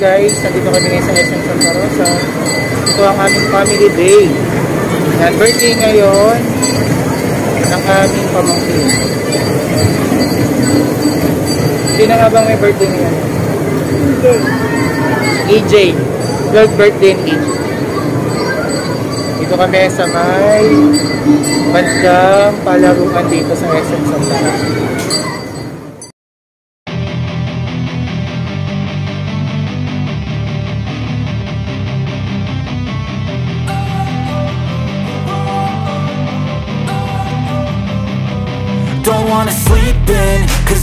guys, nandito kami ngayon sa SM Santa Rosa. Ito ang aming family day. Yan, birthday ngayon ng aming pamangkin. Sino nga bang may birthday ngayon? EJ. Vlog birthday ni EJ. Dito kami sa may bandang palaruan dito sa SM Santa Rosa.